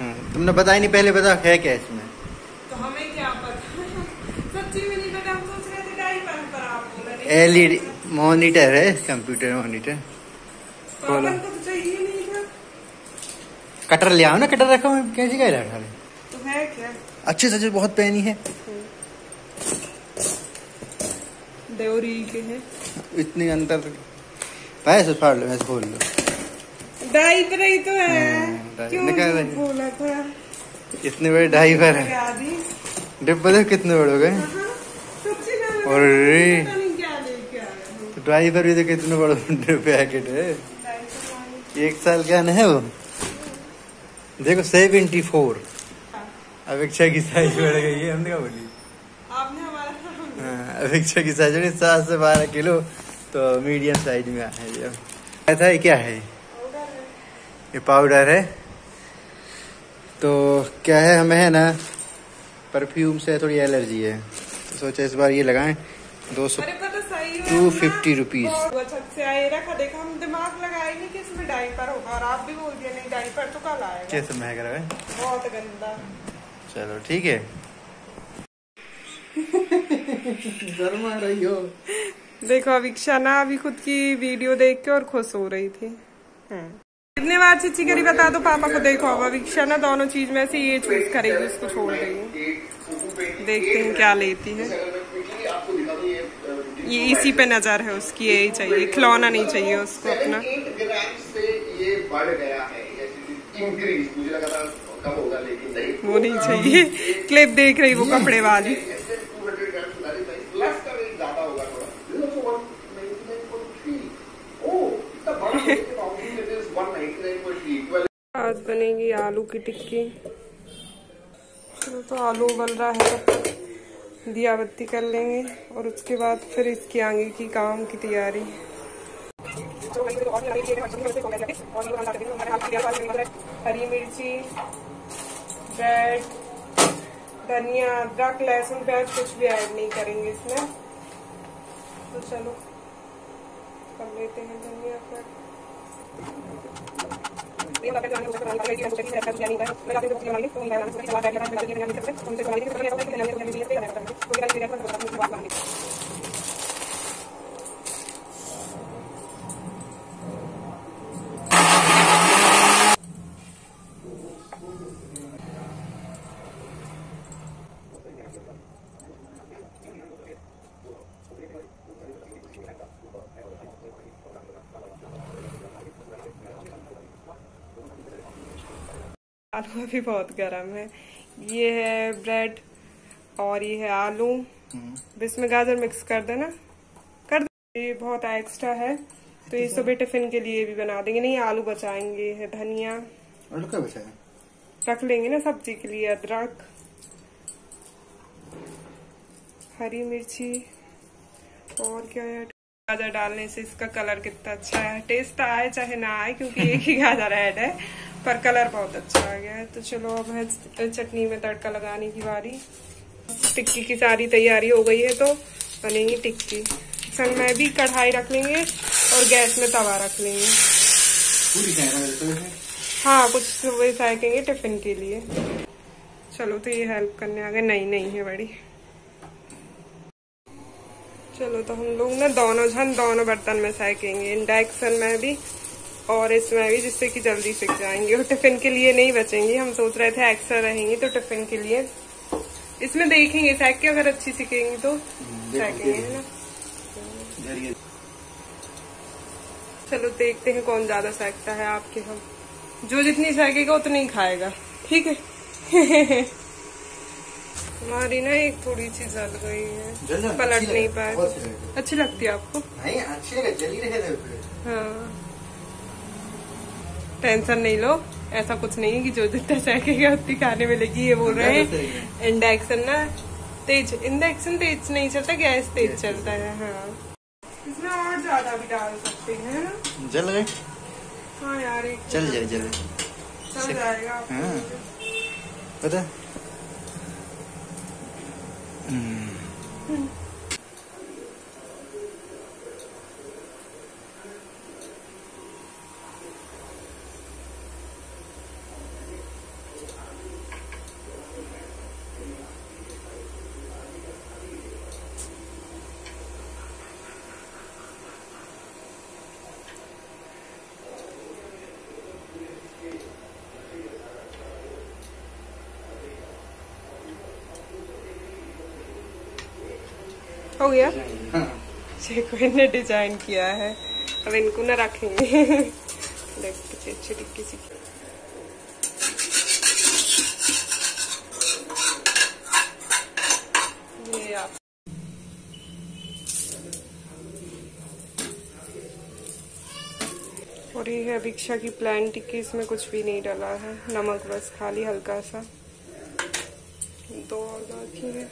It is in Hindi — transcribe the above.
हाँ, तुमने बताया नहीं पहले बता है क्या इसमें? तो हमें क्या पता? सच्ची में नहीं पता हम सोच रहे थे पर आप बोल रहे एलईडी मॉनिटर है कंप्यूटर मॉनिटर। तो चाहिए नहीं था। कटर ले आओ ना कटर रखा हुआ कैसे क्या रखा है? तो है क्या? अच्छे से बहुत पहनी है। देवरी के है। इतनी अंतर पैसे फाड़ लो ऐसे बोल लो। ही तो है। हाँ, डायपर निकाल बोला था? इतने बड़े ड्राइवर है। डिब्बे देखो कितने बड़े हो गए। हाँ, सच्ची में हम अरे। पता नहीं क्या लेके आए हो। तो ड्राइवर भी तो कितने बड़े पैकेट है। एक साल का है वो। देखो सेवेंटी फोर। अपेक्षा की साइज़ बढ़ गई है हमने क्या बोली। आपने हमारा हाँ, अपेक्षा की साइज़ बढ़ी सात से बारह किलो। तो मीडियम साइज़ में आया है ये ऐसा है क्या है? ये पाउडर है। तो क्या है हमें है ना परफ्यूम से थोड़ी एलर्जी है। तो सोचा इस बार ये लगाएँ दो सौ टू फिफ्टी सही है। 250 रुपीस। बहुत छत से आए रखा देखा हम दिमाग लगाए नहीं कि इसमें डायपर होगा और आप भी बोल नहीं डायपर तो कल आएगा। कैसे महक रहा है? बहुत गंदा। चलो ठीक है। रही हो। देखो अभिक्षा ना अभी खुद की वीडियो देख के और खुश हो रही थी। कितने बार चिच्ची करी बता दो, पापा को देखो अब अभिक्षा ना दोनों चीज़ में से ये चूज़ करेगी, उसको छोड़ देगी। देखते हैं क्या लेती है। ये इसी पे नज़र है उसकी, यही चाहिए, खिलौना नहीं चाहिए उसको अपना। वो नहीं चाहिए क्लिप देख रही, वो कपड़े वाली। आज बनेगी, आलू की टिक्की। तो आलू उबल रहा है तक दिया बत्ती कर लेंगे, और उसके बाद फिर इसकी आगे की काम की तैयारी। हरी मिर्ची, ब्रेड, धनिया, अदरक, लहसुन, प्याज, कुछ भी ऐड नहीं करेंगे इसमें। तो चलो, कर लेते हैं धनिया कट आलू अभी बहुत गर्म है। ये है ब्रेड और ये है आलू। इसमें गाजर मिक्स कर देना। कर दे ये बहुत एक्स्ट्रा है। तो ये सुबह टिफ़िन के लिए भी बना देंगे। नहीं आलू बचाएँगे है धनिया। क्या रख लेंगे ना सब्ज़ी के लिए अदरक। हरी मिर्ची। और क्या है? गाजर डालने से इसका कलर कितना अच्छा है। टेस्ट आए चाहे ना आए क्योंकि एक ही गाजर ऐड है। पर कलर बहुत अच्छा आ गया है। तो चलो अब है चटनी में तड़का लगाने की बारी। टिक्की की सारी तैयारी हो गई है तो बनेगी टिक्की। संग में भी कढ़ाई रख लेंगे और गैस में तवा रख लेंगे। हाँ कुछ सुबह सेकेंगे टिफ़िन के लिए। चलो तो ये हेल्प करने आ गए। नहीं नहीं है बड़ी। चलो तो हम लोग ना दोनों जन दोनों बर्तन में सेकेंगे इंडक्शन में भी और इसमें भी जिससे कि जल्दी सीख जाएँगे और टिफ़िन के लिए नहीं बचेंगे। हम सोच रहे थे एक्स्ट्रा रहेंगे तो टिफ़िन के लिए। इसमें देखेंगे सेक के अगर अच्छी सीखेंगी तो। सेकेंगे है ना। चलो देखते हैं कौन ज़्यादा सेकता है आपके हम। जो जितनी सेकेगा उतनी ही खाएगा। ठीक है? हमारी ना एक थोड़ी सी जल गई है। पलट नहीं पाए। अच्छी लगती है आपको? नहीं अच्छे लगे। जल रहे हाँ। टेंशन नहीं लो ऐसा कुछ नहीं है कि जो जितना सेकेगा उतनी खाने मिलेगी ये बोल रहे हैं। इंडक्शन ना तेज इंडक्शन तेज नहीं चलता गैस तेज चलता है हाँ। इसमें और ज़्यादा भी डाल सकते हैं। जल गए? हाँ यार एक चल जाए जल चल जाएगा। हाँ। पता? हो गया? हाँ। देखो इन्हें डिज़ाइन किया है। अब इनको ना रखेंगे। देख कितनी अच्छी टिक्की सी और ये है अभिक्षा की प्लान टिक्की इसमें कुछ भी नहीं डाला है। नमक बस खाली हल्का सा। दो और बाकी है।